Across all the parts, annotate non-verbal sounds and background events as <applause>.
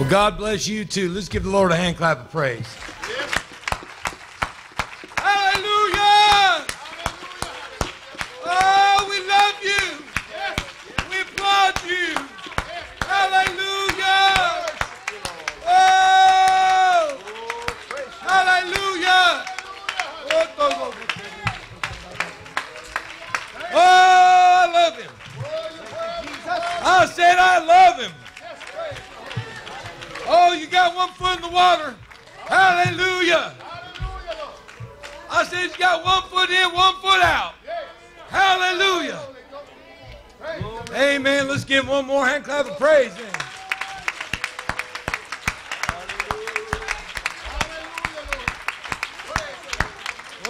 Well, God bless you too. Let's give the Lord a hand clap of praise. Hallelujah! Oh, we love you. We applaud you. Hallelujah! Oh! Hallelujah! Oh, I love him. I said I love him. Oh, you got one foot in the water. Hallelujah. I said he's got one foot in, one foot out. Hallelujah. Amen. Let's give one more hand clap of praise then.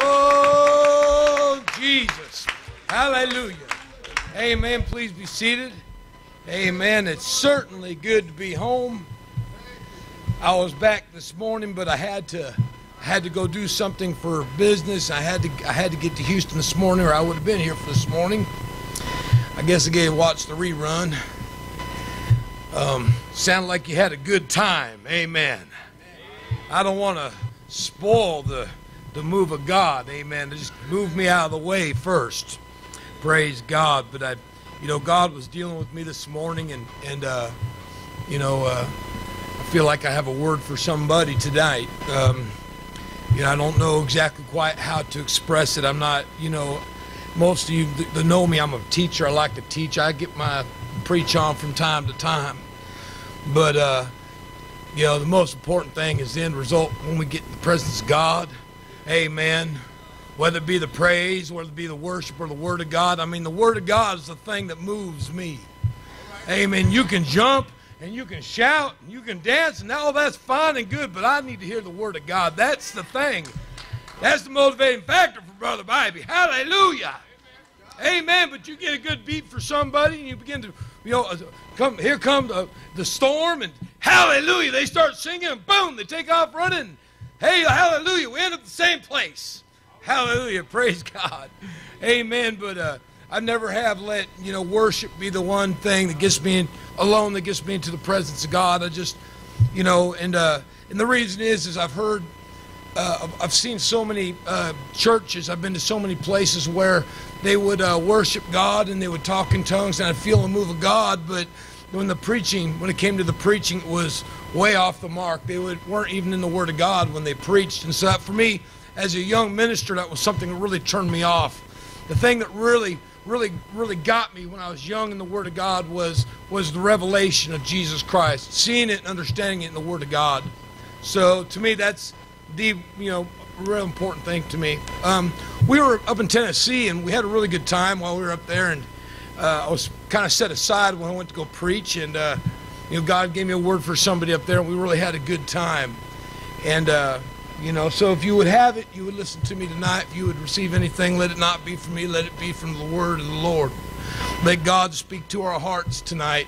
Oh, Jesus. Hallelujah. Amen. Please be seated. Amen. It's certainly good to be home. I was back this morning, but I had to I had to go do something for business. I had to I had to get to Houston this morning, or I would have been here for this morning. I guess I gave watch the rerun. Um, sounded like you had a good time. Amen. I don't want to spoil the the move of God. Amen. Just move me out of the way first. Praise God. But I, you know, God was dealing with me this morning, and and uh, you know, uh, I feel like I have a word for somebody tonight. Um, you know, I don't know exactly quite how to express it. I'm not, you know, most of you that know me, I'm a teacher. I like to teach. I get my preach on from time to time. But, uh, you know, the most important thing is the end result when we get in the presence of God. Amen. Whether it be the praise, whether it be the worship or the Word of God. I mean, the Word of God is the thing that moves me. Amen. You can jump and you can shout and you can dance and all that's fine and good, but I need to hear the Word of God. That's the thing. That's the motivating factor for Brother Bybee. Hallelujah. Amen. But you get a good beat for somebody and you begin to, you know, uh, come here come the, the storm and hallelujah. They start singing and boom, they take off running. Hey, hallelujah. We end up the same place. Hallelujah. Praise God. Amen. But uh, I never have let, you know, worship be the one thing that gets me in, alone that gets me into the presence of God. I just, you know, and uh, and the reason is, is I've heard, uh, I've seen so many uh, churches. I've been to so many places where they would uh, worship God and they would talk in tongues, and I'd feel a move of God. But when the preaching, when it came to the preaching, it was way off the mark. They would, weren't even in the Word of God when they preached, and so that for me, as a young minister, that was something that really turned me off. The thing that really really really got me when I was young in the Word of God was was the revelation of Jesus Christ, seeing it and understanding it in the Word of God. So to me, that's the you know real important thing to me. Um, we were up in Tennessee and we had a really good time while we were up there, and uh, I was kind of set aside when I went to go preach, and uh, you know God gave me a word for somebody up there, and we really had a good time. And uh, you know, so if you would have it, you would listen to me tonight. If you would receive anything, let it not be from me, let it be from the word of the Lord. Let God speak to our hearts tonight.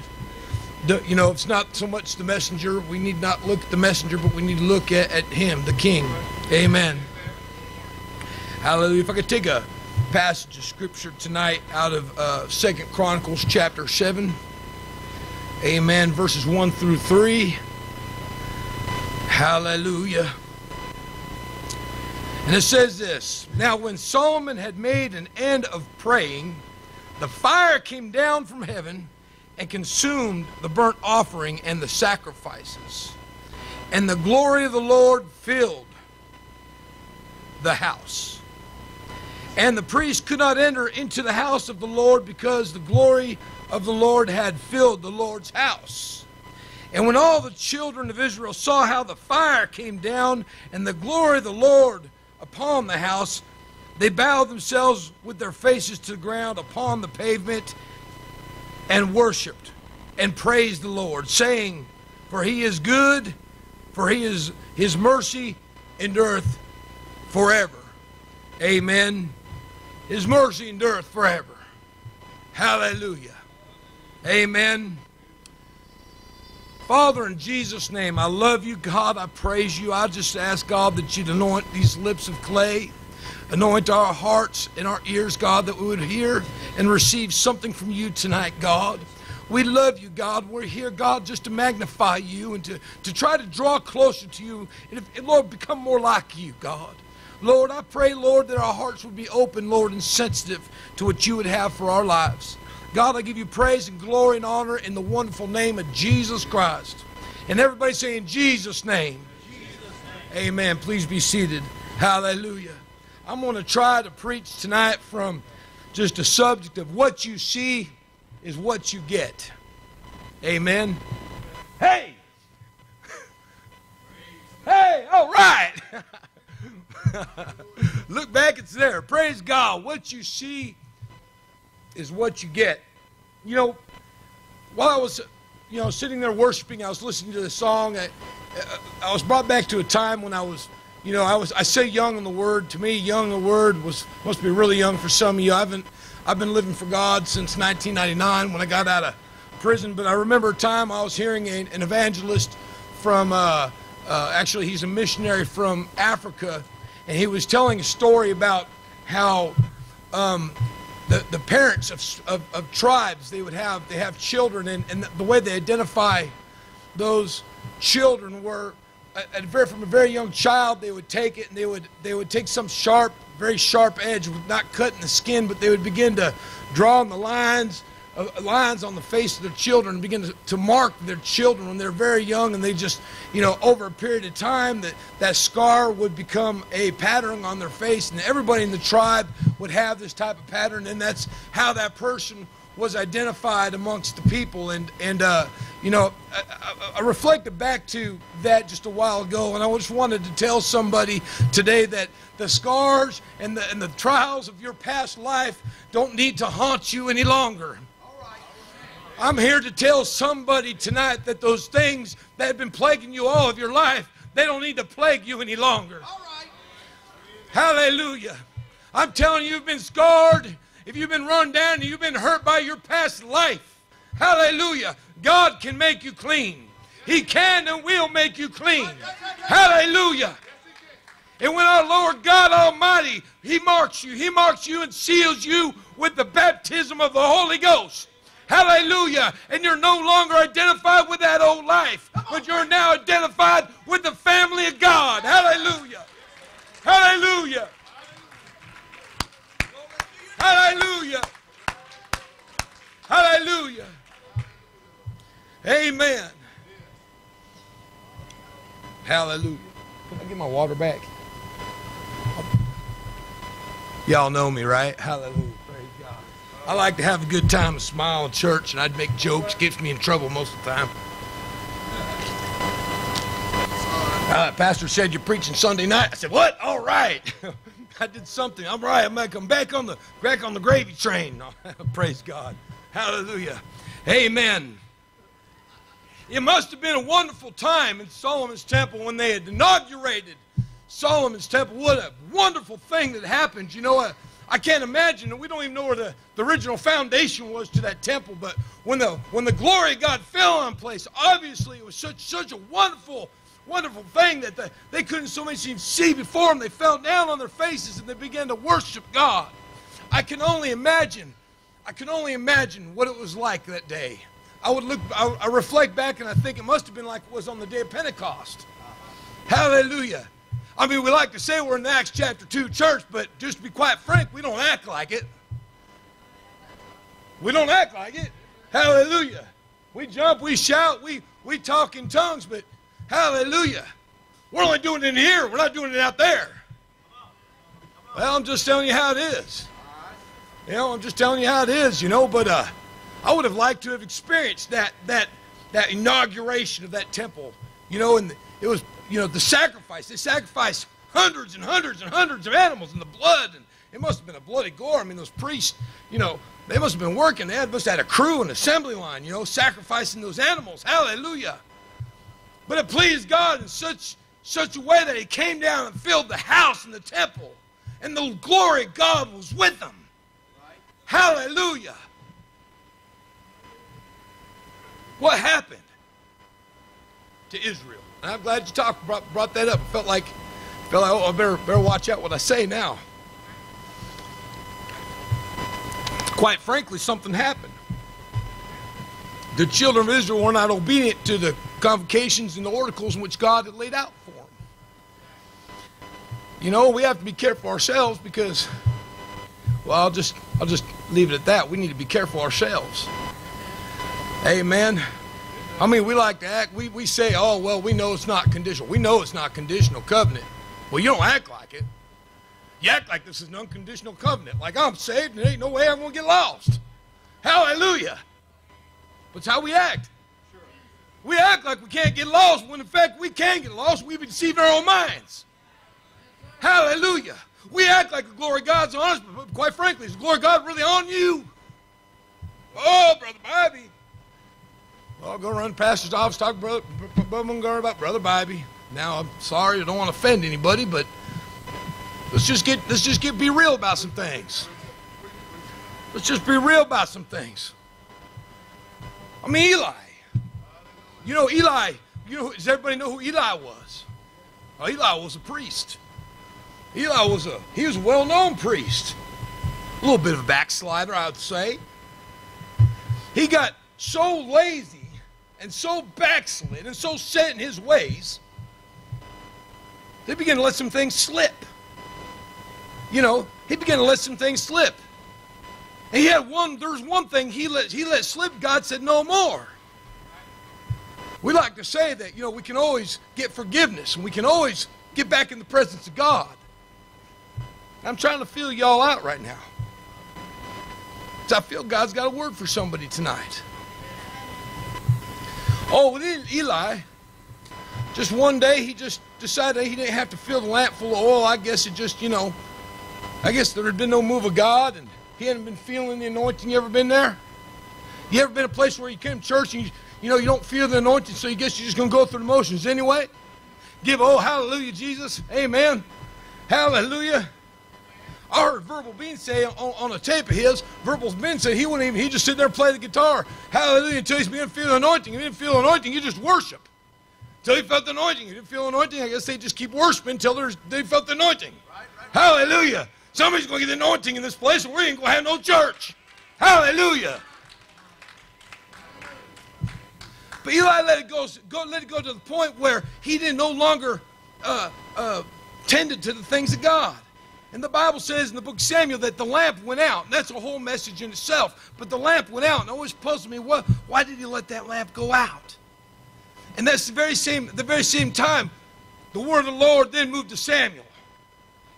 You know, it's not so much the messenger. We need not look at the messenger, but we need to look at, at him, the king. Amen. Hallelujah. If I could take a passage of scripture tonight out of uh, Second Chronicles chapter 7. Amen. Verses 1 through 3. Hallelujah. And it says this Now, when Solomon had made an end of praying, the fire came down from heaven and consumed the burnt offering and the sacrifices. And the glory of the Lord filled the house. And the priest could not enter into the house of the Lord because the glory of the Lord had filled the Lord's house. And when all the children of Israel saw how the fire came down and the glory of the Lord upon the house, they bowed themselves with their faces to the ground upon the pavement and worshiped and praised the Lord, saying, For he is good, for he is his mercy endureth forever. Amen. His mercy endureth forever. Hallelujah. Amen. Father, in Jesus' name, I love you, God. I praise you. I just ask, God, that you'd anoint these lips of clay, anoint our hearts and our ears, God, that we would hear and receive something from you tonight, God. We love you, God. We're here, God, just to magnify you and to, to try to draw closer to you. And, if, and Lord, become more like you, God. Lord, I pray, Lord, that our hearts would be open, Lord, and sensitive to what you would have for our lives. God, I give you praise and glory and honor in the wonderful name of Jesus Christ. And everybody say in Jesus' name. Jesus name. Amen. Please be seated. Hallelujah. I'm going to try to preach tonight from just a subject of what you see is what you get. Amen. Hey! <laughs> Hey, all right. <laughs> Look back, it's there. Praise God. What you see is what you get. You know, while I was, you know, sitting there worshiping, I was listening to the song. I, I was brought back to a time when I was, you know, I was. I say young in the Word. To me, young in the Word was must be really young for some of you. I haven't. I've been living for God since 1999 when I got out of prison. But I remember a time I was hearing a, an evangelist from. Uh, uh, actually, he's a missionary from Africa, and he was telling a story about how um, the, the parents of, of, of, tribes they would have they have children and, and the way they identify those children were at very, from a very young child they would take it and they would they would take some sharp very sharp edge not cutting the skin but they would begin to draw on the lines lines on the face of their children and begin to, to, mark their children when they're very young and they just you know over a period of time that that scar would become a pattern on their face and everybody in the tribe would have this type of pattern and that's how that person was identified amongst the people. And and uh, you know I, I, I, reflected back to that just a while ago and I just wanted to tell somebody today that the scars and the and the trials of your past life don't need to haunt you any longer I'm here to tell somebody tonight that those things that have been plaguing you all of your life, they don't need to plague you any longer. Hallelujah. I'm telling you, you've been scarred. If you've been run down and you've been hurt by your past life, hallelujah. God can make you clean. He can and will make you clean. Hallelujah. And when our Lord God Almighty, He marks you, He marks you and seals you with the baptism of the Holy Ghost. Hallelujah. And you're no longer identified with that old life, but you're now identified with the family of God. Hallelujah. Hallelujah. Hallelujah. Hallelujah. Amen. Hallelujah. Can I get my water back? Y'all know me, right? Hallelujah. I like to have a good time and smile in church, and I'd make jokes. Gets me in trouble most of the time. Uh, pastor said you're preaching Sunday night. I said, "What? All right." <laughs> I did something. I'm right. I'm back. I'm back on the back on the gravy train. <laughs> Praise God. Hallelujah. Amen. It must have been a wonderful time in Solomon's temple when they had inaugurated Solomon's temple. What a wonderful thing that happened. You know what? I can't imagine, we don't even know where the, the original foundation was to that temple, but when the, when the glory of God fell on place, obviously it was such, such a wonderful, wonderful thing that the, they couldn't so much even see before them. They fell down on their faces and they began to worship God. I can only imagine, I can only imagine what it was like that day. I would look, I, I reflect back and I think it must have been like it was on the day of Pentecost. Hallelujah. I mean, we like to say we're in the Acts chapter 2 church, but just to be quite frank, we don't act like it. We don't act like it. Hallelujah. We jump, we shout, we, we talk in tongues, but hallelujah. We're only doing it in here, we're not doing it out there. Well, I'm just telling you how it is. You know, I'm just telling you how it is, you know, but uh, I would have liked to have experienced that, that, that inauguration of that temple, you know, and it was you know, the sacrifice. They sacrificed hundreds and hundreds and hundreds of animals and the blood, and it must have been a bloody gore. I mean, those priests, you know, they must have been working. They must have had a crew, an assembly line, you know, sacrificing those animals. Hallelujah. But it pleased God in such such a way that He came down and filled the house and the temple, and the glory of God was with them. Hallelujah. What happened to Israel? I'm glad you talked brought, brought that up. I felt like felt like oh, I better better watch out what I say now. Quite frankly, something happened. the children of Israel were not obedient to the convocations and the oracles which God had laid out for them. You know, we have to be careful ourselves because, well, I'll just I'll just leave it at that. We need to be careful ourselves. Amen. I mean, we like to act. We, we say, oh well, we know it's not conditional. We know it's not conditional covenant. Well, you don't act like it. You act like this is an unconditional covenant. Like I'm saved and there ain't no way I'm going to get lost. Hallelujah. It's how we act. We act like we can't get lost when in fact we can get lost. We've deceived our own minds. Hallelujah. We act like the glory of God's on us, but quite frankly, is the glory of God really on you? Oh, Brother Bybee. Well, I'll go run pastor's office, talk brother, brother about Brother Bybee. Now, I'm sorry, I don't want to offend anybody, but let's just get let's just get be real about some things. Let's just be real about some things. I mean, Eli. You know, Eli, you know, does everybody know who Eli was? Oh, Eli was a priest. Eli was a he was a well-known priest. A little bit of a backslider, I would say. He got so lazy and so backslid and so set in his ways, they began to let some things slip. You know, he began to let some things slip. And he had one, there's one thing he let, he let slip. God said, no more. We like to say that, you know, we can always get forgiveness and we can always get back in the presence of God. I'm trying to feel y'all out right now. I feel God's got a word for somebody tonight. Oh, with Eli, just one day he just decided he didn't have to fill the lamp full of oil. I guess it just, you know, I guess there had been no move of God and he hadn't been feeling the anointing. You ever been there? You ever been a place where you came to church and you, you know you don't feel the anointing, so you guess you're just gonna go through the motions anyway? Give oh hallelujah, Jesus, Amen, Hallelujah. I heard Verbal Bean say on, on a tape of his, Verbal Bean said he wouldn't even, he just sit there and play the guitar. Hallelujah until he didn't feel the anointing. He didn't feel the anointing, you just worship. Until he felt the anointing. He didn't feel anointing, I guess they just keep worshiping until they felt the anointing. Right, right. Hallelujah. Somebody's going to get the anointing in this place, and we ain't going to have no church. Hallelujah. But Eli let it go, go, let it go to the point where he didn't no longer uh, uh, tended to the things of God. And the Bible says in the book of Samuel that the lamp went out. And that's a whole message in itself. But the lamp went out. And it always puzzled me, what, why did he let that lamp go out? And that's the very same, the very same time, the word of the Lord then moved to Samuel.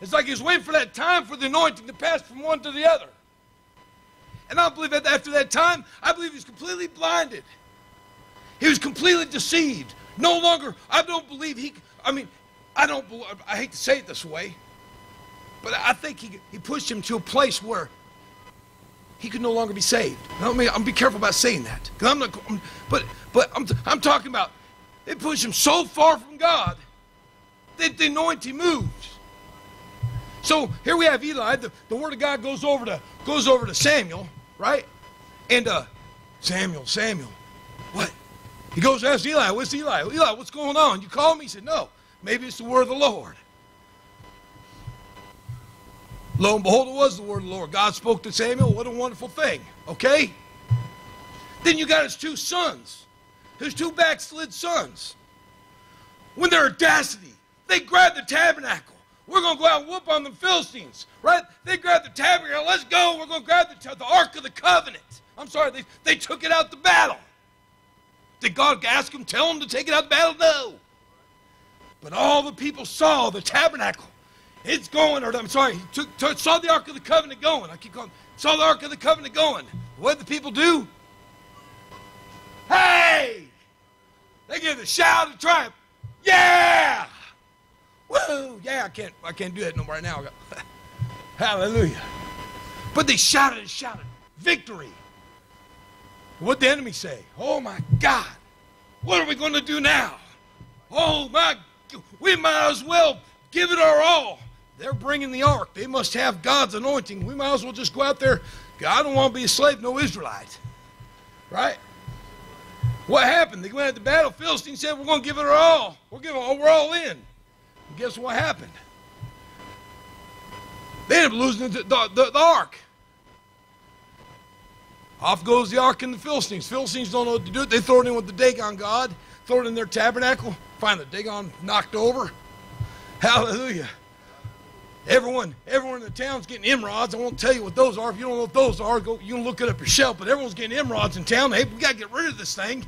It's like he was waiting for that time for the anointing to pass from one to the other. And I believe that after that time, I believe he was completely blinded. He was completely deceived. No longer, I don't believe he, I mean, I don't, I hate to say it this way, but I think he, he pushed him to a place where he could no longer be saved. I mean, I'm be careful about saying that. I'm not, I'm, but but I'm, I'm talking about they pushed him so far from God that the anointing moves. So here we have Eli. The, the word of God goes over to goes over to Samuel, right? And uh, Samuel, Samuel, what? He goes to ask Eli, what's Eli? Eli, what's going on? You call me? He said, No, maybe it's the word of the Lord. Lo and behold, it was the word of the Lord. God spoke to Samuel. What a wonderful thing. Okay? Then you got his two sons, his two backslid sons. When their audacity, they grabbed the tabernacle. We're going to go out and whoop on the Philistines, right? They grabbed the tabernacle. Let's go. We're going to grab the, the Ark of the Covenant. I'm sorry, they, they took it out the battle. Did God ask them, tell them to take it out the battle? No. But all the people saw the tabernacle it's going, or I'm sorry, took, took, saw the Ark of the Covenant going. I keep calling, saw the Ark of the Covenant going. What did the people do? Hey! They give the shout of triumph. Yeah! Woo! Yeah, I can't, I can't do that no more right now. <laughs> Hallelujah. But they shouted and shouted, victory. What'd the enemy say? Oh my God! What are we going to do now? Oh my! We might as well give it our all. They're bringing the ark. They must have God's anointing. We might as well just go out there. I don't want to be a slave, no Israelite. Right? What happened? They went at the battle. Philistine said, We're going to give it our all. We're, giving, oh, we're all in. And guess what happened? They ended up losing the, the, the, the ark. Off goes the ark and the Philistines. Philistines don't know what to do. They throw it in with the Dagon god, throw it in their tabernacle, find the Dagon knocked over. Hallelujah. Everyone, everyone in the town's getting emerods. I won't tell you what those are. If you don't know what those are, go, you can look it up yourself. But everyone's getting emerods in town. Hey, we got to get rid of this thing.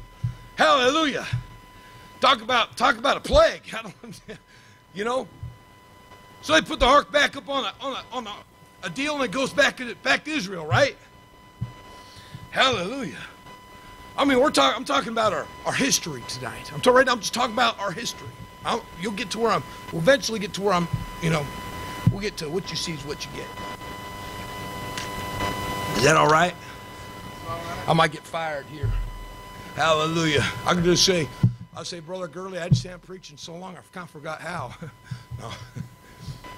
Hallelujah. Talk about talk about a plague. <laughs> you know. So they put the ark back up on a on a on a, a deal, and it goes back to back to Israel, right? Hallelujah. I mean, we're talking. I'm talking about our, our history tonight. I'm talking right now. I'm just talking about our history. I'll, you'll get to where I'm. We'll eventually get to where I'm. You know, we'll get to what you see is what you get. Is that all right? I might get fired here. Hallelujah. I can just say, I say, Brother Gurley, I just haven't preaching so long, I kind of forgot how. <laughs> no.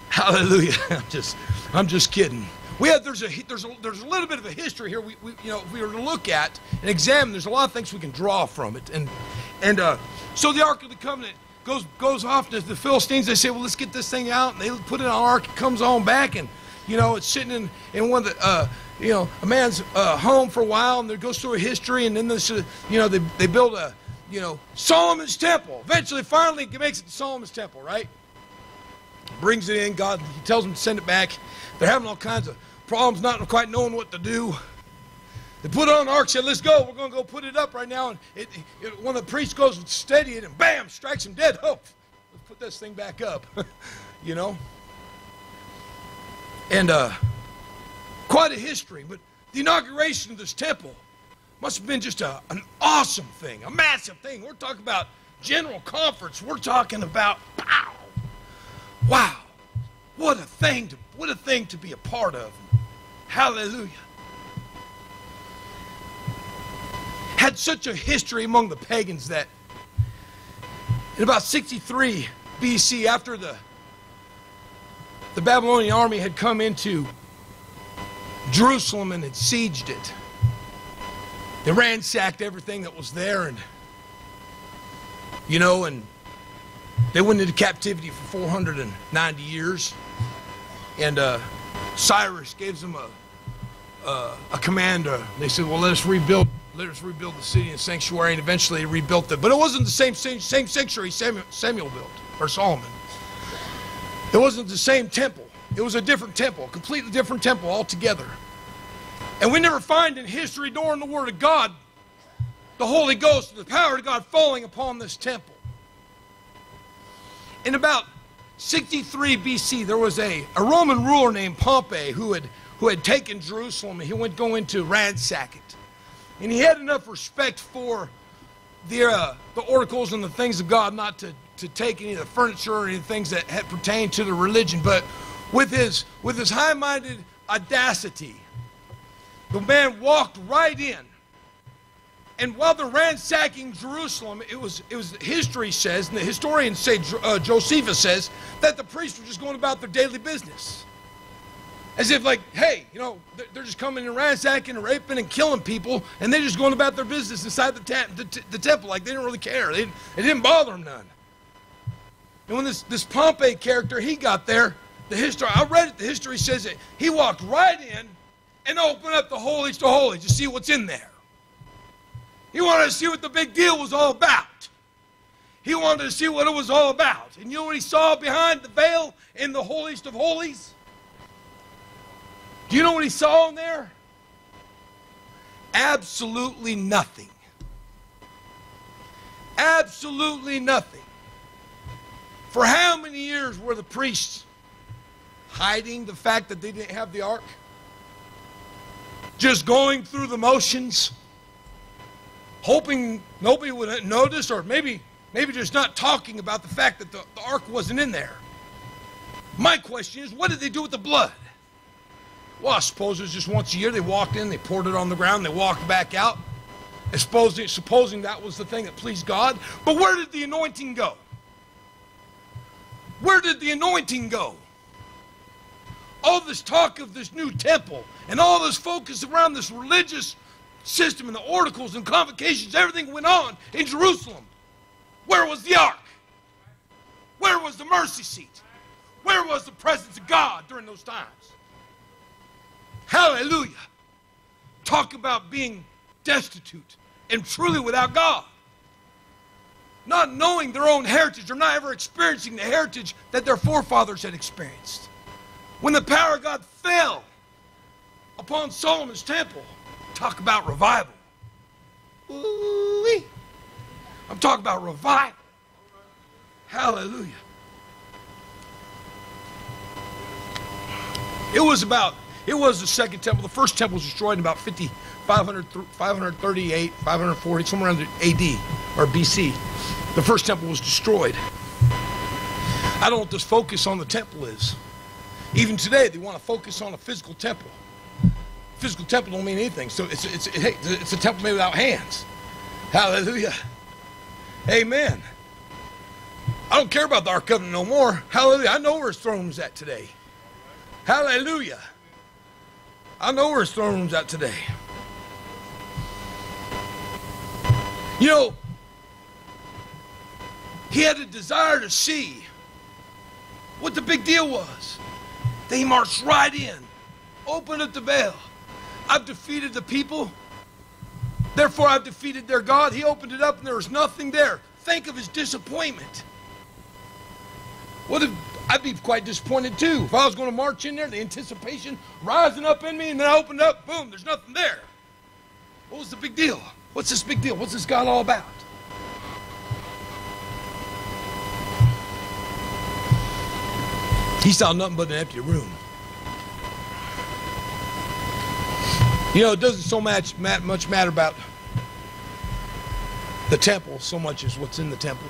Hallelujah. <laughs> I'm just, I'm just kidding. We have, there's a, there's a, there's a little bit of a history here. We, we, you know, if we were to look at and examine, there's a lot of things we can draw from it. And, and uh, so the Ark of the Covenant goes, goes off to the Philistines. They say, well, let's get this thing out. And they put it on Ark. It comes on back. And, you know, it's sitting in, in one of the, uh, you know, a man's uh, home for a while, and it goes through a history, and then this, uh, you know, they, they build a, you know, Solomon's temple. Eventually, finally, it makes it to Solomon's temple, right? Brings it in. God, he tells them to send it back. They're having all kinds of problems, not quite knowing what to do. They put on the ark, said, let's go. We're going to go put it up right now. And it, it, one of the priests goes to steady it, and bam, strikes him dead. Oh, let's put this thing back up, <laughs> you know? And, uh, quite a history, but the inauguration of this temple must have been just a, an awesome thing, a massive thing. We're talking about general conference. We're talking about pow. Wow. What a thing to what a thing to be a part of. Hallelujah. Such a history among the pagans that in about 63 BC, after the the Babylonian army had come into Jerusalem and had sieged it. They ransacked everything that was there and, you know, and they went into captivity for 490 years. And uh, Cyrus gives them a, a, a. Uh, they said, well, let us rebuild let us rebuild the city and sanctuary, and eventually rebuilt it. But it wasn't the same same sanctuary Samuel, Samuel built or Solomon. It wasn't the same temple. It was a different temple, a completely different temple altogether. And we never find in history nor in the Word of God the Holy Ghost, the power of God falling upon this temple. In about 63 BC, there was a, a Roman ruler named Pompey who had, who had taken Jerusalem and he went going to ransack it. And he had enough respect for the, uh, the oracles and the things of God not to, to take any of the furniture or any things that had pertained to the religion, but with his, with his high minded audacity, the man walked right in. And while they're ransacking Jerusalem, it was, it was history says, and the historians say, uh, Josephus says, that the priests were just going about their daily business. As if, like, hey, you know, they're just coming and ransacking and raping and killing people, and they're just going about their business inside the, ta- the, the temple. Like, they didn't really care. They, it didn't bother them none. And when this, this Pompey character, he got there, the history, I read it, the history says it, he walked right in and opened up the holies to holies to see what's in there. He wanted to see what the big deal was all about. He wanted to see what it was all about. And you know what he saw behind the veil in the holiest of holies? Do you know what he saw in there? Absolutely nothing. Absolutely nothing. For how many years were the priests hiding the fact that they didn't have the ark? Just going through the motions, hoping nobody would notice, or maybe, maybe just not talking about the fact that the, the ark wasn't in there. My question is, what did they do with the blood? Well, I suppose it was just once a year they walked in, they poured it on the ground, they walked back out. Supposing, supposing that was the thing that pleased God. But where did the anointing go? Where did the anointing go? All this talk of this new temple and all this focus around this religious system and the oracles and convocations, everything went on in Jerusalem. Where was the ark? Where was the mercy seat? Where was the presence of God during those times? Hallelujah. talk about being destitute and truly without God. Not knowing their own heritage or not ever experiencing the heritage that their forefathers had experienced. When the power of God fell upon Solomon's temple, talk about revival. Ooh-wee. I'm talking about revival. Hallelujah. It was about, it was the second temple. The first temple was destroyed in about 50, 500, 538, 540, somewhere around AD or BC. The first temple was destroyed. I don't know what this focus on the temple is. Even today, they want to focus on a physical temple. Physical temple don't mean anything. So it's, it's, it, it's a temple made without hands. Hallelujah. Amen. I don't care about the Ark Covenant no more. Hallelujah. I know where his throne's at today. Hallelujah. I know where throne's at today. You know, he had a desire to see what the big deal was. They marched right in, opened up the veil. I've defeated the people. Therefore, I've defeated their God. He opened it up and there was nothing there. Think of his disappointment. What if I'd be quite disappointed too if I was going to march in there, the anticipation rising up in me, and then I opened up, boom, there's nothing there. What was the big deal? What's this big deal? What's this God all about? He saw nothing but an empty room. You know, it doesn't so much, much matter about the temple so much as what's in the temple.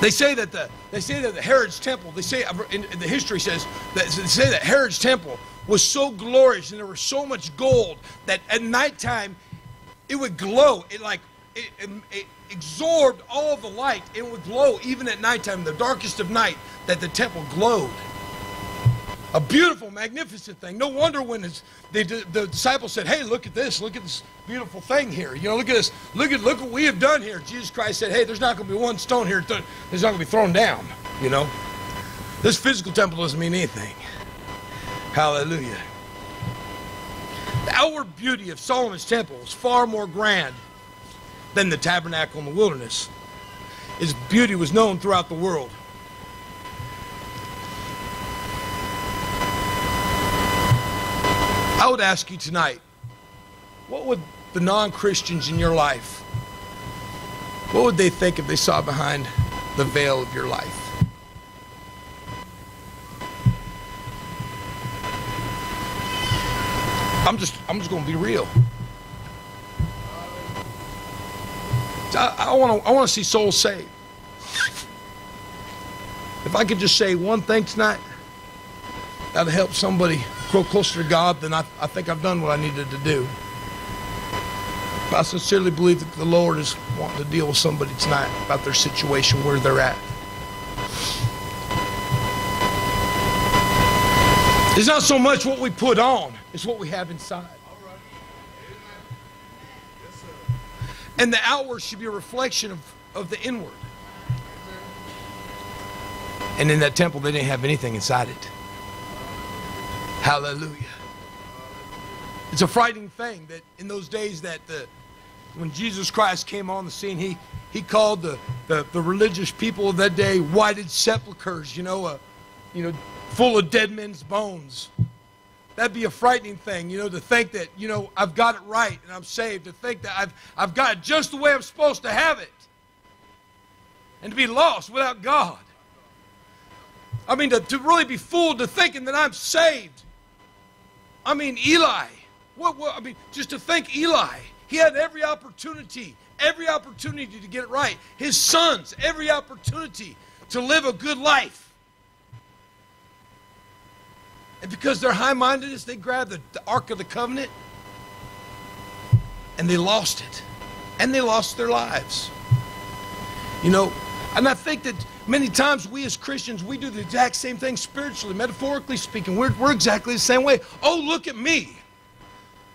They say that the they say that the Herod's temple. They say in, in the history says that they say that Herod's temple was so glorious and there was so much gold that at nighttime it would glow. It like it, it, it absorbed all the light. It would glow even at nighttime, the darkest of night, that the temple glowed. A beautiful, magnificent thing. No wonder when the, the disciples said, "Hey, look at this! Look at this beautiful thing here! You know, look at this! Look at look what we have done here." Jesus Christ said, "Hey, there's not going to be one stone here that's not going to be thrown down." You know, this physical temple doesn't mean anything. Hallelujah. The outward beauty of Solomon's temple is far more grand than the tabernacle in the wilderness. Its beauty was known throughout the world. I would ask you tonight, what would the non-Christians in your life, what would they think if they saw behind the veil of your life? I'm just I'm just going to be real. I want to I want to see souls saved. If I could just say one thing tonight, that'll help somebody grow closer to God, then I, I think I've done what I needed to do. But I sincerely believe that the Lord is wanting to deal with somebody tonight about their situation, where they're at. It's not so much what we put on, it's what we have inside. And the outward should be a reflection of, of the inward. And in that temple, they didn't have anything inside it. Hallelujah. It's a frightening thing that in those days that the, when Jesus Christ came on the scene, he, he called the, the, the religious people of that day whited sepulchres, you know, uh, you know, full of dead men's bones. That'd be a frightening thing, you know, to think that, you know, I've got it right and I'm saved, to think that I've, I've got it just the way I'm supposed to have it, and to be lost without God. I mean, to, to really be fooled to thinking that I'm saved. I mean, Eli. What, what, I mean, just to think Eli. He had every opportunity, every opportunity to get it right. His sons, every opportunity to live a good life. And because they're high mindedness, they grabbed the, the Ark of the Covenant and they lost it. And they lost their lives. You know, and I think that many times we as Christians, we do the exact same thing spiritually, metaphorically speaking. We're, we're exactly the same way. Oh, look at me.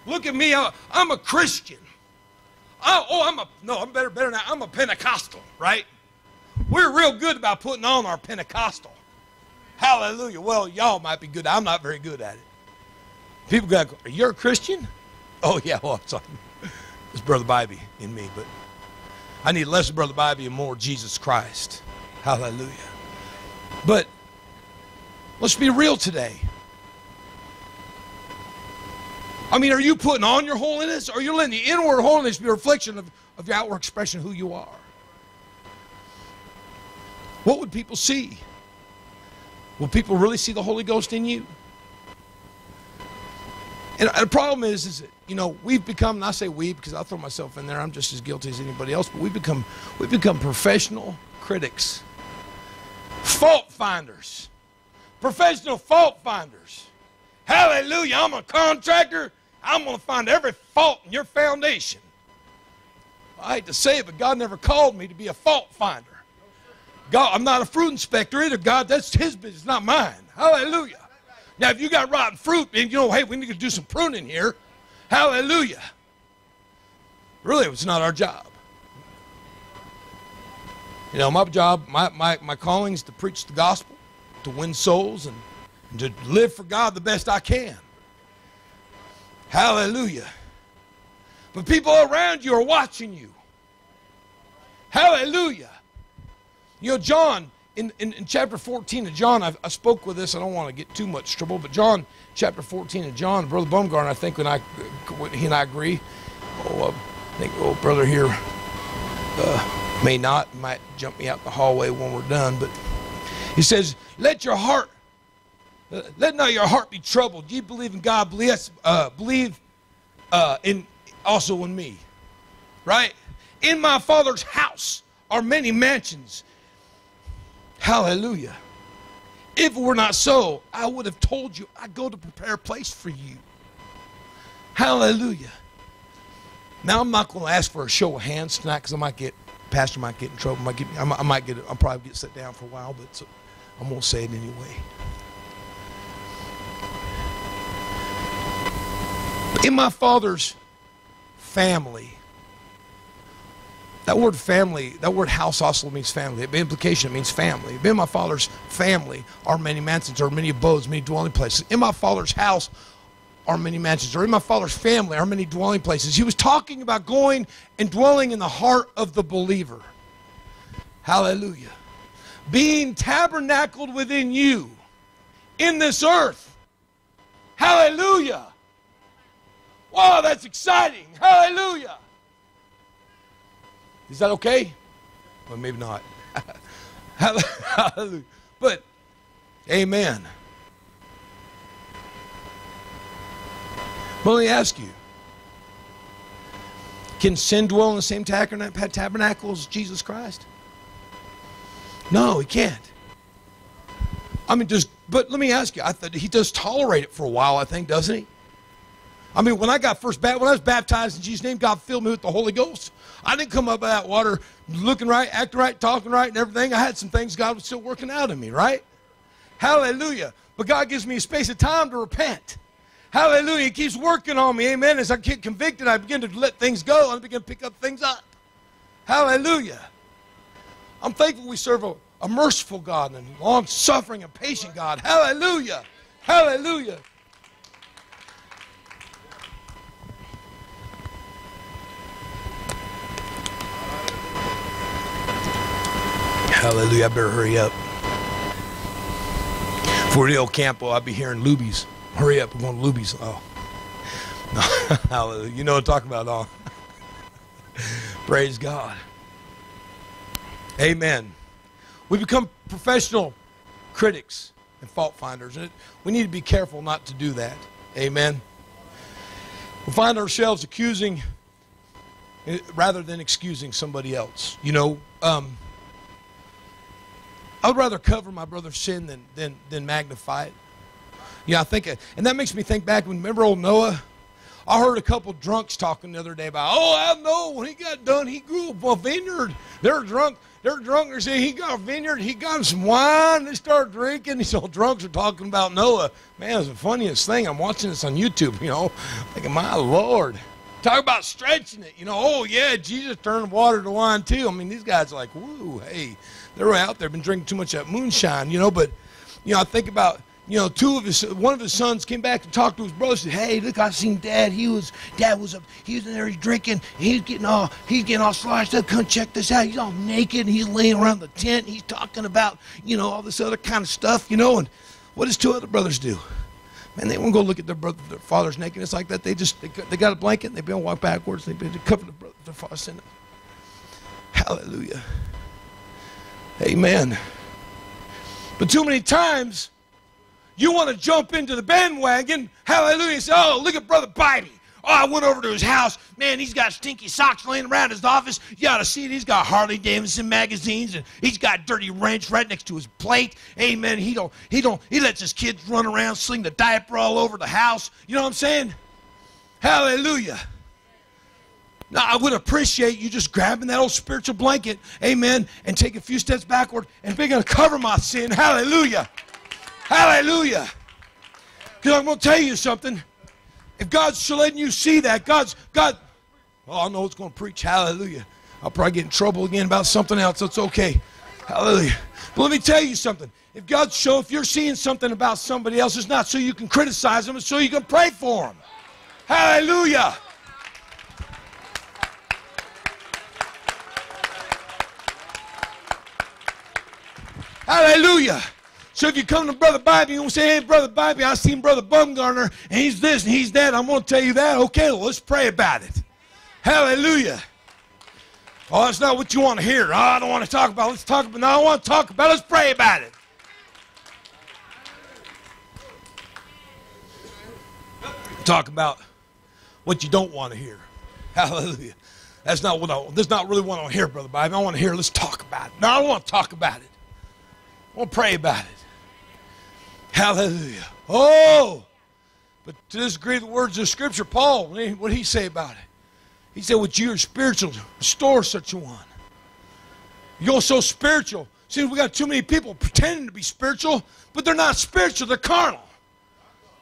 Look at me. I'm a Christian. Oh, oh I'm a, no, I'm better, better now. I'm a Pentecostal, right? We're real good about putting on our Pentecostal. Hallelujah. Well, y'all might be good. I'm not very good at it. People go, Are you a Christian? Oh, yeah, well, it's, like, it's Brother Bybee in me, but I need less Brother Bybee and more Jesus Christ. Hallelujah. But let's be real today. I mean, are you putting on your holiness or are you letting the inward holiness be a reflection of, of your outward expression of who you are? What would people see? Will people really see the Holy Ghost in you? And the problem is, is that, you know, we've become, and I say we because I throw myself in there, I'm just as guilty as anybody else, but we've become, we've become professional critics, fault finders, professional fault finders. Hallelujah, I'm a contractor. I'm going to find every fault in your foundation. I hate to say it, but God never called me to be a fault finder. God, I'm not a fruit inspector either. God, that's his business, not mine. Hallelujah. Now, if you got rotten fruit and you know, hey, we need to do some pruning here, hallelujah. Really, it's not our job. You know, my job, my, my, my calling is to preach the gospel, to win souls, and, and to live for God the best I can. Hallelujah. But people around you are watching you. Hallelujah. You know, John, in, in, in chapter 14 of John, I, I, spoke with this. I don't want to get too much trouble, but John, chapter 14 of John, Brother Baumgartner, I think when I, when he and I agree. Oh, uh, I think, oh, brother here uh, may not, might jump me out the hallway when we're done, but he says, let your heart, let not your heart be troubled. You believe in God, believe, uh, believe uh, in also in me, right? In my Father's house are many mansions. Hallelujah. If it were not so, I would have told you I go to prepare a place for you. Hallelujah. Now I'm not going to ask for a show of hands tonight because I might get pastor might get in trouble. Might get, I might, I might get I'll probably get set down for a while, but I'm going to say it anyway. In my father's family, that word family, that word house also means family. The implication it means family. In my father's family are many mansions, or many abodes, many dwelling places. In my father's house are many mansions, or in my father's family are many dwelling places. He was talking about going and dwelling in the heart of the believer. Hallelujah. Being tabernacled within you in this earth. Hallelujah. Wow, that's exciting. Hallelujah. Is that okay? Well, maybe not. <laughs> Hallelujah. But, amen. But let me ask you can sin dwell in the same tabernacle as Jesus Christ? No, he can't. I mean, does, but let me ask you, I th- he does tolerate it for a while, I think, doesn't he? I mean, when I got first baptized, when I was baptized in Jesus' name, God filled me with the Holy Ghost. I didn't come up out of that water looking right, acting right, talking right, and everything. I had some things God was still working out in me, right? Hallelujah. But God gives me a space of time to repent. Hallelujah. He keeps working on me. Amen. As I get convicted, I begin to let things go I begin to pick up things up. Hallelujah. I'm thankful we serve a, a merciful God and a long suffering and patient God. Hallelujah. Hallelujah. Hallelujah. I better hurry up. For real Campo, I'll be hearing Luby's. Hurry up. We're going to Luby's. Oh. <laughs> Hallelujah. You know what I'm talking about, all. <laughs> Praise God. Amen. We become professional critics and fault finders. And we need to be careful not to do that. Amen. We find ourselves accusing eh, rather than excusing somebody else. You know, um, I would rather cover my brother's sin than, than, than magnify it. Yeah, I think, and that makes me think back when, remember old Noah? I heard a couple drunks talking the other day about, oh, I know when he got done, he grew up a vineyard. They're drunk. They're drunk. They say he got a vineyard. He got some wine. They start drinking. These old drunks are talking about Noah. Man, it's the funniest thing. I'm watching this on YouTube, you know, thinking, my Lord. Talk about stretching it. You know, oh, yeah, Jesus turned water to wine, too. I mean, these guys are like, woo, hey, they're out there, been drinking too much that moonshine, you know. But, you know, I think about, you know, two of his, one of his sons came back to talk to his brother. Said, "Hey, look, I seen Dad. He was, Dad was up. He was in there. He's drinking. He's getting all, he's getting all slashed up. Come check this out. He's all naked. And he's laying around the tent. He's talking about, you know, all this other kind of stuff. You know, and what does two other brothers do? Man, they won't go look at their brother, their father's nakedness like that. They just, they, they got a blanket. and They've been walk backwards. They've been cover the brother, their father's sin. Hallelujah. Amen. But too many times you want to jump into the bandwagon, hallelujah, say, oh, look at Brother Bybee. Oh, I went over to his house. Man, he's got stinky socks laying around his office. You ought to see it. He's got Harley Davidson magazines, and he's got dirty wrench right next to his plate. Amen. He don't. He don't. He lets his kids run around, sling the diaper all over the house. You know what I'm saying? Hallelujah. Now, I would appreciate you just grabbing that old spiritual blanket, amen, and take a few steps backward and begin to cover my sin. Hallelujah. Hallelujah. Because I'm going to tell you something. If God's letting you see that, God's, God, oh, I know it's going to preach. Hallelujah. I'll probably get in trouble again about something else. That's okay. Hallelujah. But let me tell you something. If God's show, if you're seeing something about somebody else, it's not so you can criticize them, it's so you can pray for them. Hallelujah. Hallelujah. So if you come to Brother Bybee, you don't say, hey, Brother Bobby, I seen Brother Bumgarner, and he's this and he's that. I'm going to tell you that. Okay, well, let's pray about it. Hallelujah. Oh, that's not what you want to hear. Oh, I don't want to talk about it. Let's talk about it. No, I want to talk about it. Let's pray about it. Talk about what you don't want to hear. <laughs> Hallelujah. That's not what I, that's not really what I want to hear, Brother Bobby. I want to hear, let's talk about it. No, I don't want to talk about it. I want to pray about it. Hallelujah. Oh, but to this degree, the words of Scripture, Paul, what did he say about it? He said, with you are spiritual, restore such a one. You're so spiritual. See, we got too many people pretending to be spiritual, but they're not spiritual, they're carnal.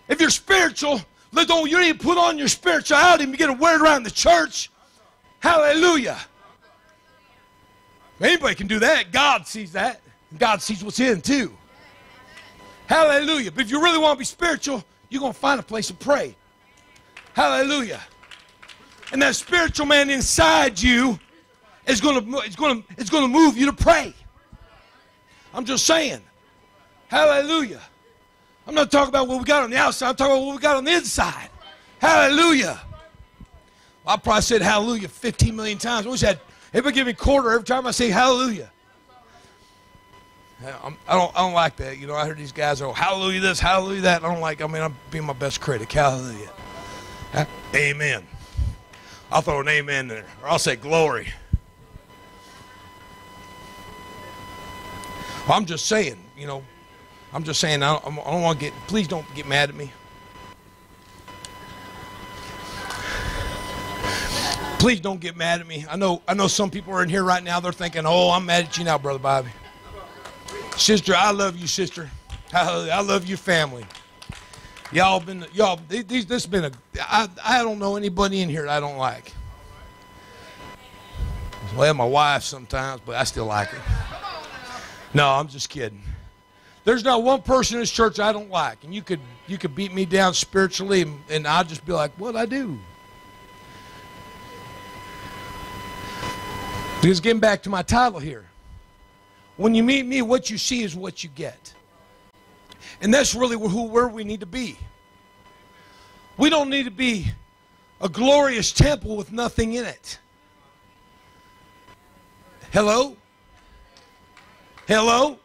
If you're spiritual, let don't to put on your spirituality and begin to wear it around the church. Hallelujah. Anybody can do that. God sees that. God sees what's in too. Hallelujah. But if you really want to be spiritual, you're going to find a place to pray. Hallelujah. And that spiritual man inside you is going to, it's going to, it's going to move you to pray. I'm just saying. Hallelujah. I'm not talking about what we got on the outside. I'm talking about what we got on the inside. Hallelujah. I probably said hallelujah 15 million times. I wish I had, everybody give me quarter every time I say hallelujah. I'm, I don't, I don't like that. You know, I heard these guys go, hallelujah this, hallelujah that. I don't like, I mean, I'm being my best critic. Hallelujah. Amen. I'll throw an amen there, or I'll say glory. I'm just saying, you know, I'm just saying, I don't, I don't want to get, please don't get mad at me. Please don't get mad at me. I know, I know some people are in here right now, they're thinking, oh, I'm mad at you now, Brother Bobby. Sister, I love you, sister. I love your family. Y'all been y'all these this been a I I don't know anybody in here that I don't like. Well, my wife sometimes, but I still like her. No, I'm just kidding. There's not one person in this church I don't like, and you could you could beat me down spiritually, and, and I'd just be like, "What I do?" Because getting back to my title here, when you meet me, what you see is what you get. And that's really who, where we need to be. We don't need to be a glorious temple with nothing in it. Hello? Hello?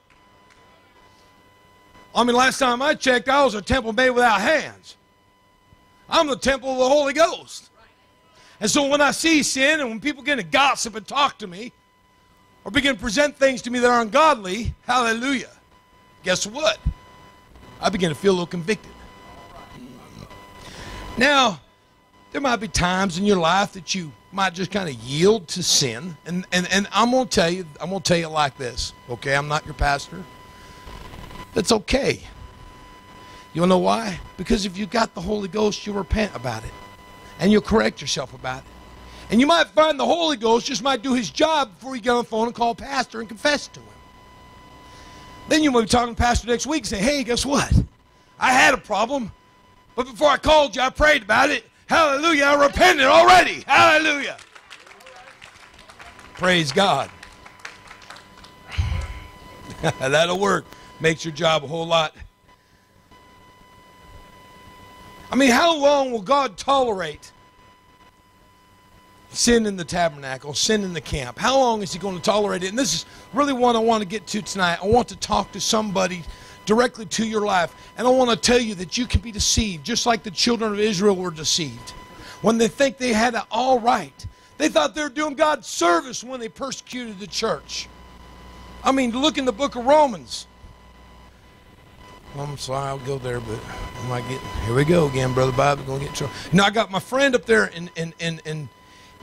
I mean, last time I checked, I was a temple made without hands. I'm the temple of the Holy Ghost. And so when I see sin and when people get to gossip and talk to me, or begin to present things to me that are ungodly, hallelujah. Guess what? I begin to feel a little convicted. Now, there might be times in your life that you might just kind of yield to sin. And, and, and I'm going to tell you, I'm going to tell you like this, okay? I'm not your pastor. That's okay. You want to know why? Because if you got the Holy Ghost, you'll repent about it. And you'll correct yourself about it. And you might find the Holy Ghost just might do his job before you get on the phone and call pastor and confess to him. Then you might be talking to pastor next week and say, hey, guess what? I had a problem, but before I called you, I prayed about it. Hallelujah. I repented already. Hallelujah. Praise God. <laughs> That'll work. Makes your job a whole lot. I mean, how long will God tolerate sin in the tabernacle, sin in the camp? How long is He going to tolerate it? And this is really what I want to get to tonight. I want to talk to somebody directly to your life. And I want to tell you that you can be deceived, just like the children of Israel were deceived. When they think they had it all right, they thought they were doing God's service when they persecuted the church. I mean, look in the book of Romans. I'm sorry, I'll go there, but I might. Here we go again, brother Bob. We're gonna get trouble. Now I got my friend up there in in in in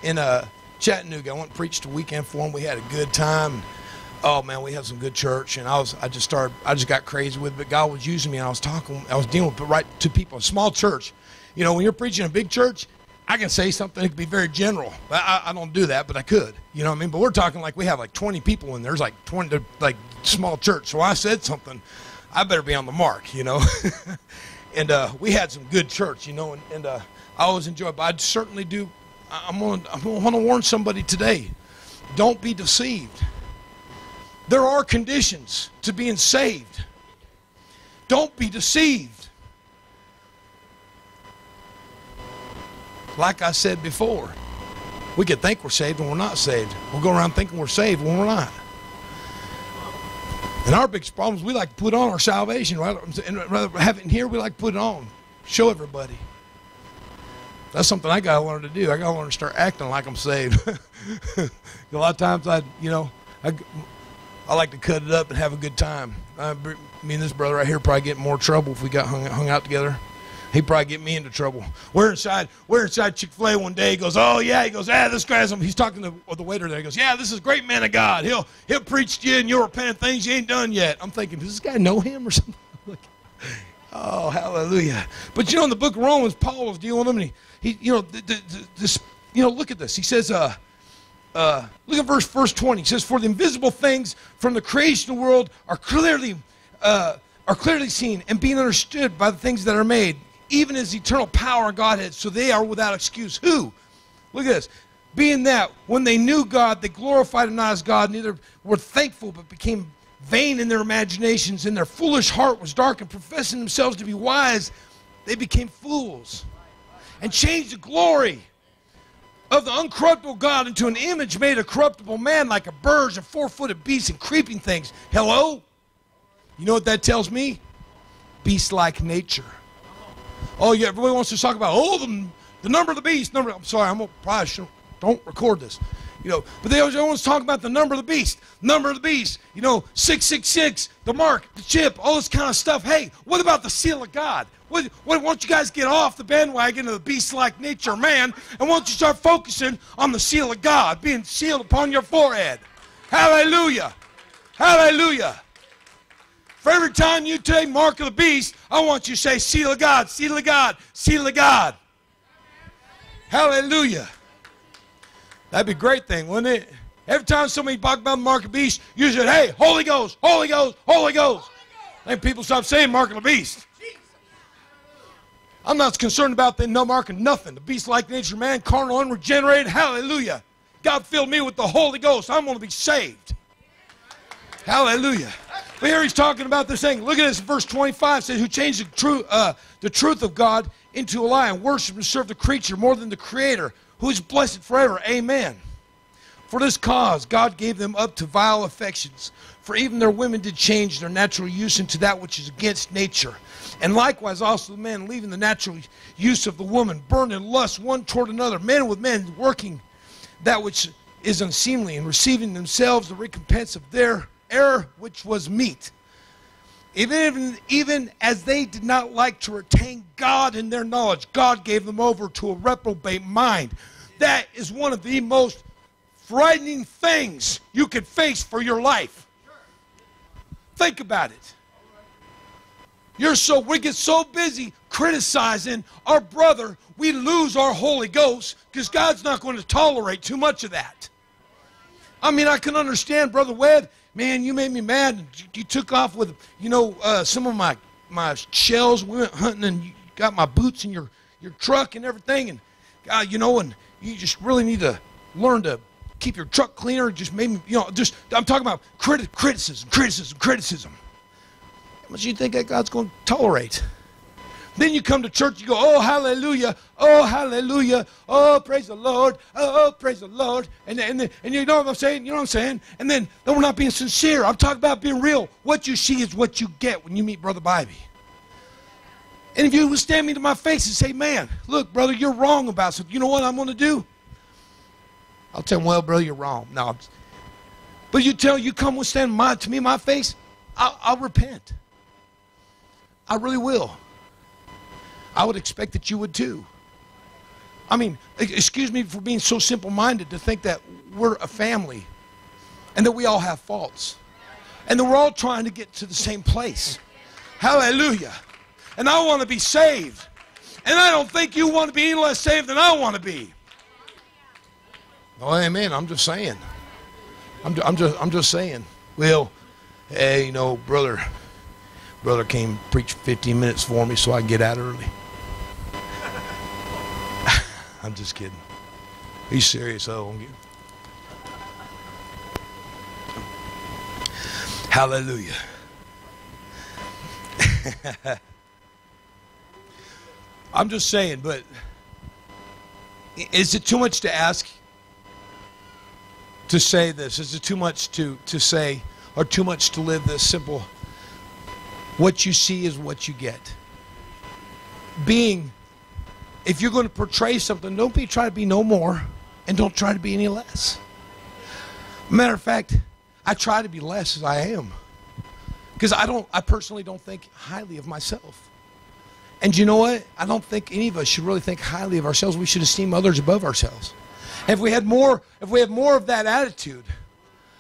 in uh, Chattanooga. I went and preached a weekend for him. We had a good time. Oh man, we had some good church, and I was I just started I just got crazy with it. But God was using me, and I was talking. I was dealing with right to people. A small church, you know, when you're preaching a big church, I can say something that could be very general. I, I, don't do that, but I could. You know what I mean? But we're talking like we have like 20 people in there. there's like 20 like small church. So I said something I better be on the mark, you know. <laughs> and uh, we had some good church, you know, and, and uh, I always enjoy. But I certainly do. I'm going I'm to want to warn somebody today. Don't be deceived. There are conditions to being saved. Don't be deceived. Like I said before, we could think we're saved when we're not saved. We'll go around thinking we're saved when we're not. And our biggest problem is we like to put on our salvation. Rather, rather have it in here, we like to put it on. Show everybody. That's something I got to learn to do. I got to learn to start acting like I'm saved. <laughs> a lot of times I, you know, I, I like to cut it up and have a good time. I, me and this brother right here probably get more trouble if we got hung, hung out together he'd probably get me into trouble. We're inside, we're inside Chick-fil-A one day. He goes, oh yeah. He goes, ah, this guy's. He's talking to the waiter there. He goes, yeah, this is a great man of God. He'll he'll preach to you and you'll repent things you ain't done yet. I'm thinking, does this guy know him or something? <laughs> oh hallelujah. But you know, in the book of Romans, Paul was dealing with him, and he, he you know, the, the, this, you know, look at this. He says, uh. Uh, look at verse verse 20. He says, "For the invisible things from the creation of the world are clearly uh, are clearly seen and being understood by the things that are made, even as eternal power and Godhead, so they are without excuse. Who? Look at this. Being that when they knew God, they glorified him not as God, neither were thankful, but became vain in their imaginations, and their foolish heart was darkened, professing themselves to be wise, they became fools and changed the glory of the uncorruptible God into an image made of corruptible man, like a bird and four footed beasts and creeping things. Hello? You know what that tells me? Beast like nature. Oh, yeah, everybody wants to talk about, oh, the, the number of the beast. Number, I'm sorry, I'm probably should, don't record this. You know, but they always, always talk about the number of the beast, number of the beast, you know, 666, the mark, the chip, all this kind of stuff. Hey, what about the seal of God? What, what, why don't you guys get off the bandwagon of the beast-like nature man, and why don't you start focusing on the seal of God being sealed upon your forehead? Hallelujah. Hallelujah. For every time you take mark of the beast, I want you to say, seal of God, seal of God, seal of God. Hallelujah. That'd be a great thing, wouldn't it? Every time somebody talk about the mark of the beast, you said, hey, Holy Ghost, Holy Ghost, Holy Ghost. Then people stop saying mark of the beast. I'm not concerned about the no mark of nothing. The beast like nature man, carnal, unregenerated. Hallelujah. God filled me with the Holy Ghost. I'm going to be saved. Hallelujah. But here he's talking about this thing. Look at this, verse 25 says, Who changed the, truth, uh, the truth of God into a lie and worship and serve the creature more than the Creator, who is blessed forever. Amen. For this cause, God gave them up to vile affections. For even their women did change their natural use into that which is against nature. And likewise also the men, leaving the natural use of the woman, burned in lust one toward another, men with men working that which is unseemly, and receiving themselves the recompense of their error which was meet. Even, even as they did not like to retain God in their knowledge, God gave them over to a reprobate mind. That is one of the most frightening things you could face for your life. Think about it. You're so we get so busy criticizing our brother, we lose our Holy Ghost because God's not going to tolerate too much of that. I mean, I can understand, Brother Webb, man, you made me mad. You took off with, you know, uh, some of my my shells. We went hunting and you got my boots in your, your truck and everything. And God, you know, and you just really need to learn to keep your truck cleaner. Just maybe, you know, just, I'm talking about criti- criticism, criticism, criticism. How much do you think that God's going to tolerate? Then you come to church, you go, oh, hallelujah, oh, hallelujah, oh, praise the Lord, oh, praise the Lord. And, and, and you know what I'm saying? You know what I'm saying? And then, then we're not being sincere. I'm talking about being real. What you see is what you get when you meet Brother Bybee. And if you would stand me to my face and say, man, look, brother, you're wrong about something, you know what I'm going to do? I'll tell him, well, brother, you're wrong. No, but you tell, you come and stand my, to me my face, I'll, I'll repent. I really will. I would expect that you would too. I mean, excuse me for being so simple minded to think that we're a family and that we all have faults and that we're all trying to get to the same place. Hallelujah. And I want to be saved. And I don't think you want to be any less saved than I want to be. Oh, amen. I'm just saying. I'm, I'm, just, I'm just saying. Well, hey, you know, brother, brother came preach 15 minutes for me so I get out early. <laughs> I'm just kidding. He's serious, though. Hallelujah. <laughs> I'm just saying, but is it too much to ask to say this? Is it too much to, to say or too much to live this simple? What you see is what you get. Being if you're going to portray something, don't be try to be no more and don't try to be any less. Matter of fact, I try to be less as I am. Because I don't I personally don't think highly of myself. And you know what? I don't think any of us should really think highly of ourselves. We should esteem others above ourselves. If we had more if we had more of that attitude,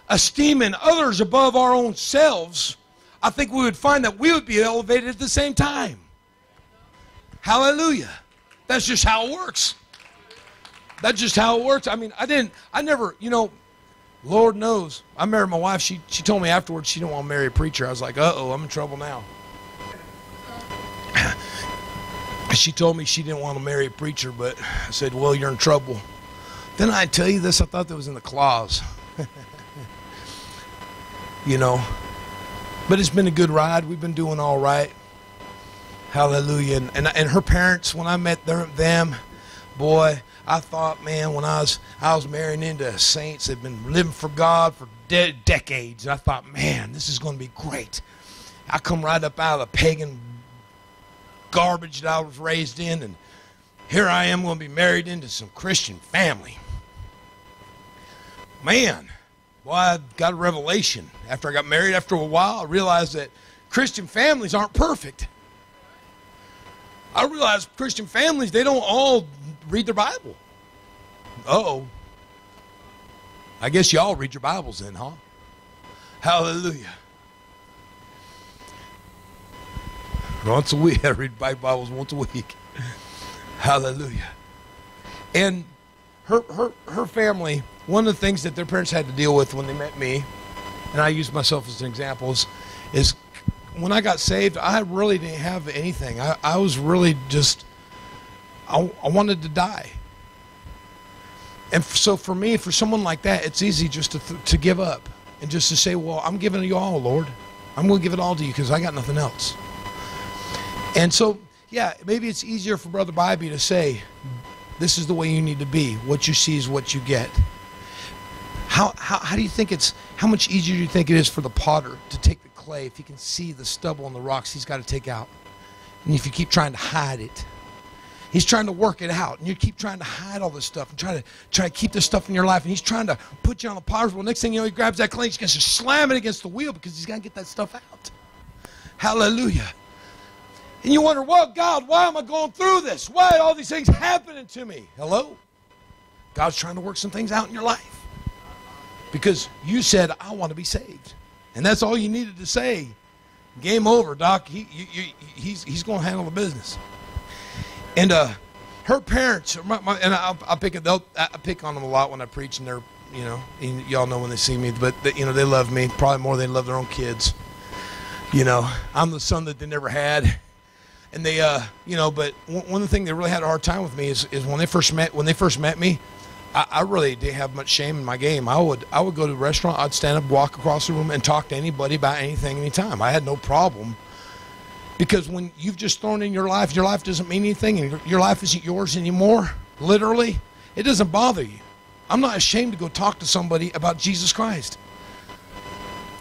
esteeming others above our own selves, I think we would find that we would be elevated at the same time. Hallelujah. That's just how it works. That's just how it works. I mean, I didn't, I never, you know, Lord knows. I married my wife. She, she told me afterwards she didn't want to marry a preacher. I was like, uh oh, I'm in trouble now. She told me she didn't want to marry a preacher, but I said, well, you're in trouble. Then I tell you this, I thought that was in the clause. <laughs> you know, but it's been a good ride. We've been doing all right. Hallelujah. And, and, and her parents, when I met their, them, boy, I thought, man, when I was I was marrying into saints that had been living for God for de- decades, I thought, man, this is going to be great. I come right up out of the pagan garbage that I was raised in, and here I am going to be married into some Christian family. Man, boy, I got a revelation. After I got married, after a while, I realized that Christian families aren't perfect. I realized Christian families, they don't all read their Bible. oh. I guess y'all read your Bibles then, huh? Hallelujah. Once a week, I read Bible Bibles once a week. Hallelujah. And her, her, her family, one of the things that their parents had to deal with when they met me, and I use myself as an example, is, is when I got saved, I really didn't have anything. I, I was really just, I, I wanted to die. And so for me, for someone like that, it's easy just to, to give up and just to say, well, I'm giving you all, Lord. I'm going to give it all to you because I got nothing else. And so, yeah, maybe it's easier for Brother Bybee to say, this is the way you need to be. What you see is what you get. How, how, how do you think it's, how much easier do you think it is for the potter to take the clay, if he can see the stubble and the rocks he's got to take out, and if you keep trying to hide it, he's trying to work it out, and you keep trying to hide all this stuff and try to try to keep this stuff in your life, and he's trying to put you on the potter's wheel. Next thing you know, he grabs that clay, he's going to slam it against the wheel because he's got to get that stuff out. Hallelujah. And you wonder, well, God, why am I going through this? Why are all these things happening to me? Hello? God's trying to work some things out in your life. Because you said, I want to be saved. And that's all you needed to say. Game over, Doc. He, you, you, he's, he's going to handle the business. And uh, her parents, my, my, and I'll, I'll pick it. I pick on them a lot when I preach, and they're, you know, y'all know when they see me, but they, you know, they love me probably more than they love their own kids. You know, I'm the son that they never had. And they, uh, you know, but one, of the things they really had a hard time with me is, is when they first met when they first met me, I, I really didn't have much shame in my game. I would I would go to a restaurant, I'd stand up, walk across the room, and talk to anybody about anything, anytime. I had no problem because when you've just thrown in your life, your life doesn't mean anything, and your life isn't yours anymore. Literally, it doesn't bother you. I'm not ashamed to go talk to somebody about Jesus Christ.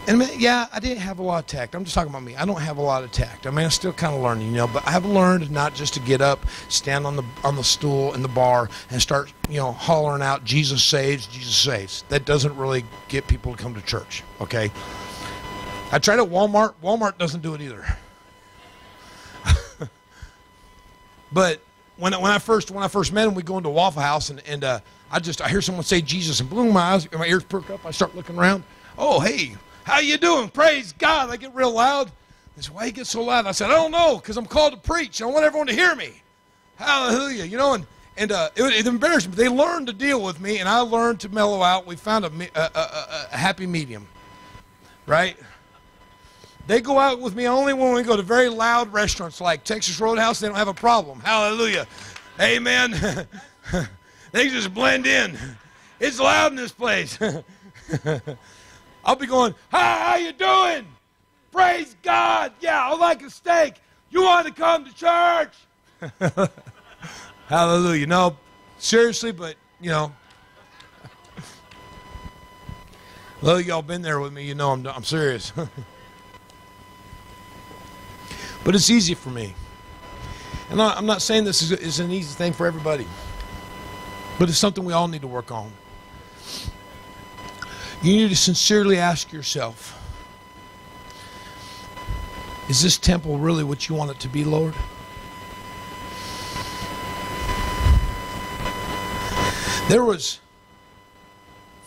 And I mean, yeah, I didn't have a lot of tact. I'm just talking about me. I don't have a lot of tact. I mean, I'm still kind of learning, you know. But I have learned not just to get up, stand on the on the stool in the bar, and start, you know, hollering out "Jesus saves, Jesus saves." That doesn't really get people to come to church. Okay. I tried at Walmart. Walmart doesn't do it either. <laughs> but when when I first when I first met him, we go into Waffle House, and and uh, I just I hear someone say Jesus, and boom, my eyes, my ears perk up. I start looking around. Oh, hey, how you doing? Praise God. I get real loud. Said, why you get so loud? I said, I don't know, because I'm called to preach. I want everyone to hear me. Hallelujah. You know, and, and uh, it, it embarrassed me. They learned to deal with me, and I learned to mellow out. We found a, a, a, a happy medium, right? They go out with me only when we go to very loud restaurants like Texas Roadhouse. They don't have a problem. Hallelujah. Amen. <laughs> they just blend in. It's loud in this place. <laughs> I'll be going, Hi, how you doing? Praise God. Yeah, I like a steak. You want to come to church? <laughs> Hallelujah. No, seriously, but, you know, <laughs> well, y'all been there with me. You know I'm, I'm serious. <laughs> but it's easy for me. And I'm not saying this is, is an easy thing for everybody, but it's something we all need to work on. You need to sincerely ask yourself Is this temple really what you want it to be, Lord? There was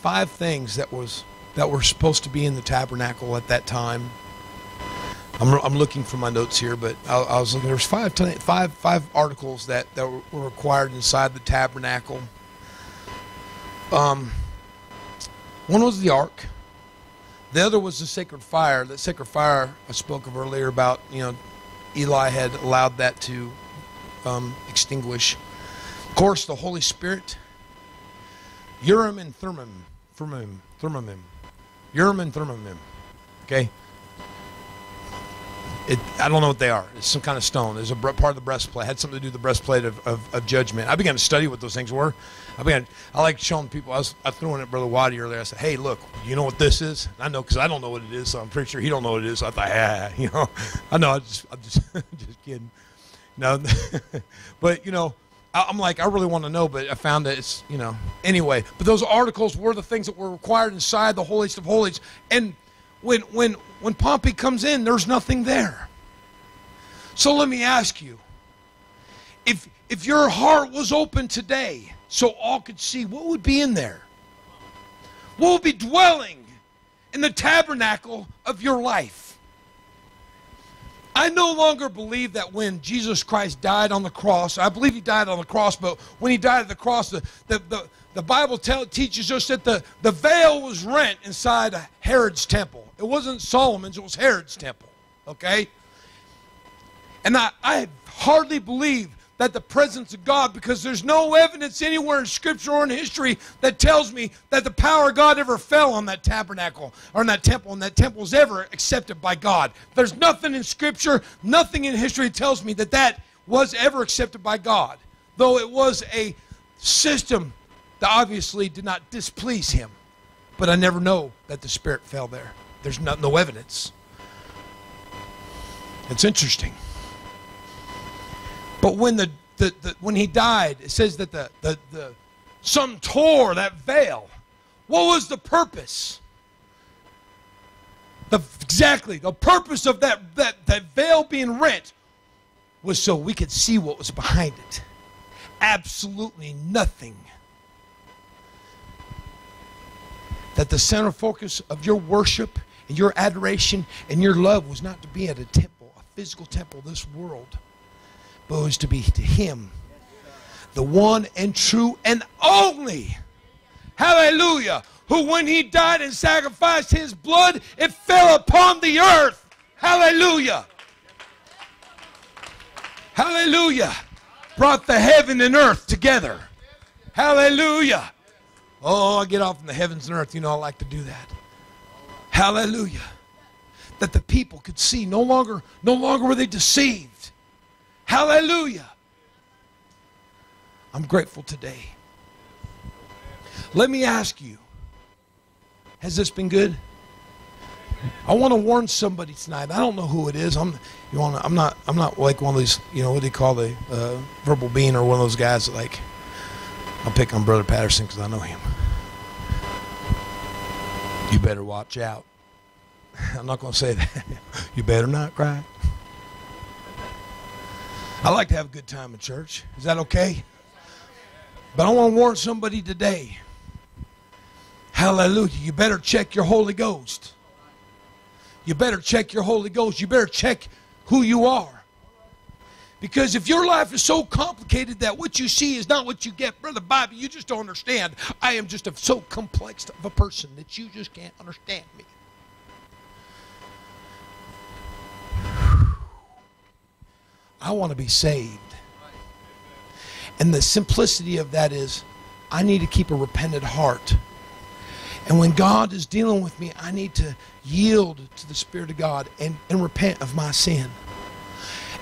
five things that was that were supposed to be in the tabernacle at that time. I'm, I'm looking for my notes here, but I, I was looking. There was five, five, five articles that, that were required inside the tabernacle. Um, one was the ark. The other was the sacred fire. That sacred fire I spoke of earlier about, you know, Eli had allowed that to um, extinguish. Of course, the Holy Spirit. Urim and Thummim. Thummim. Thummim. Urim and Thummim. Okay? It, I don't know what they are. It's some kind of stone. It's a part of the breastplate. It had something to do with the breastplate of, of, of, judgment. I began to study what those things were. I began. I like showing people. I was I threw in at Brother Waddy earlier. I said, "Hey, look, you know what this is?" I know because I don't know what it is, so I'm pretty sure he don't know what it is. So I thought, yeah, <laughs> you know, I know. I just, I'm just, <laughs> just kidding. No, <laughs> but you know, I'm like, I really want to know, but I found that it's, you know, anyway. But those articles were the things that were required inside the holiest of holies, and when when when Pompey comes in, there's nothing there. So let me ask you, if if your heart was open today, so all could see, what would be in there? What would be dwelling in the tabernacle of your life? I no longer believe that when Jesus Christ died on the cross, I believe he died on the cross, but when he died on the cross, the, the, the, the Bible tell, teaches us that the, the veil was rent inside Herod's temple. It wasn't Solomon's, it was Herod's temple. Okay? And I, I hardly believe that the presence of God, because there's no evidence anywhere in Scripture or in history that tells me that the power of God ever fell on that tabernacle or in that temple, and that temple was ever accepted by God. There's nothing in Scripture, nothing in history tells me that that was ever accepted by God, though it was a system that obviously did not displease Him. But I never know that the Spirit fell there. There's no, no evidence. It's interesting. But when the, the, the, when he died, it says that the, the, the some tore that veil. What was the purpose? The, exactly the purpose of that, that, that veil being rent was so we could see what was behind it. Absolutely nothing that the center focus of your worship and your adoration and your love was not to be at a temple, a physical temple, this world, but was to be to Him, the one and true and only. Hallelujah. Who, when He died and sacrificed His blood, it fell upon the earth Hallelujah. Hallelujah. Brought the heaven and earth together. Hallelujah. Oh, I get off in the heavens and earth. You know, I like to do that. Hallelujah. That the people could see. No longer, no longer were they deceived. Hallelujah. I'm grateful today. Let me ask you, has this been good? I want to warn somebody tonight. I don't know who it is. I'm you want I'm not I'm not like one of these, you know, what do you call the uh, verbal bean or one of those guys that like I'll pick on Brother Patterson because I know him. You better watch out. <laughs> I'm not going to say that. <laughs> you better not cry. I like to have a good time in church. Is that okay? But I want to warn somebody today. Hallelujah. You better check your Holy Ghost. You better check your Holy Ghost. You better check who you are. Because if your life is so complicated that what you see is not what you get, Brother Bobby, you just don't understand. I am just a, so complex of a person that you just can't understand me. I want to be saved. And the simplicity of that is I need to keep a repentant heart. And when God is dealing with me, I need to yield to the Spirit of God and, and repent of my sin.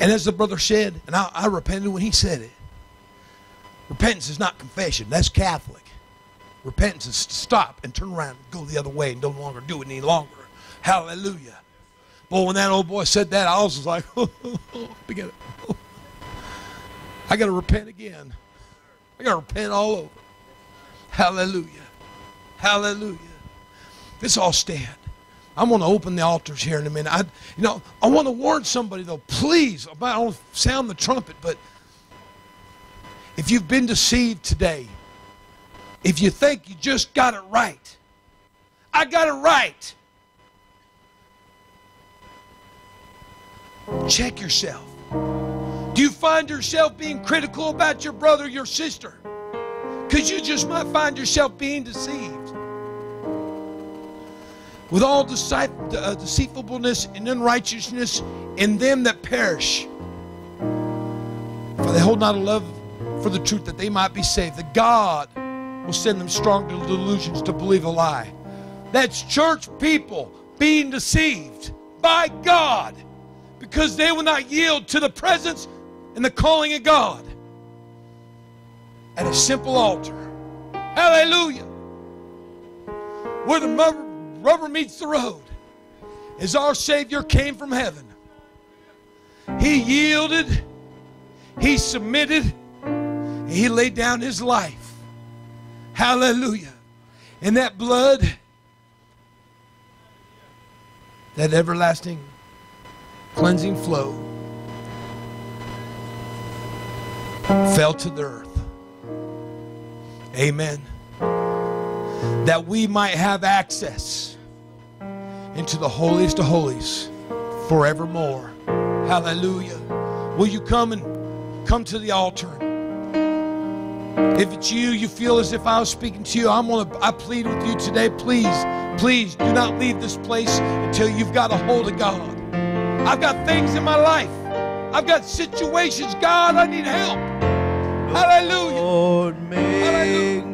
And as the brother said, and I, I repented when he said it, repentance is not confession. That's Catholic. Repentance is to stop and turn around and go the other way and no longer do it any longer. Hallelujah. Boy, when that old boy said that, I was like, <laughs> oh, <laughs> oh, I got to repent again. I got to repent all over. Hallelujah. Hallelujah. Let's all stand. I'm going to open the altars here in a minute. I, you know, I want to warn somebody though. Please, I don't sound the trumpet, but if you've been deceived today, if you think you just got it right, I got it right. Check yourself. Do you find yourself being critical about your brother, your sister? Because you just might find yourself being deceived with all uh, deceitfulness and unrighteousness in them that perish. For they hold not a love for the truth that they might be saved. That God will send them strong delusions to believe a lie. That's church people being deceived by God because they will not yield to the presence and the calling of God at a simple altar. Hallelujah. Where the mother rubber meets the road as our Savior came from heaven. He yielded, he submitted, he laid down his life. Hallelujah. And that blood, that everlasting cleansing flow, fell to the earth. Amen. That we might have access into the holiest of holies forevermore. Hallelujah. Will you come and come to the altar? If it's you, you feel as if I was speaking to you, I'm gonna I plead with you today, please, please do not leave this place until you've got a hold of God. I've got things in my life. I've got situations. God, I need help. Hallelujah. Lord, make Hallelujah.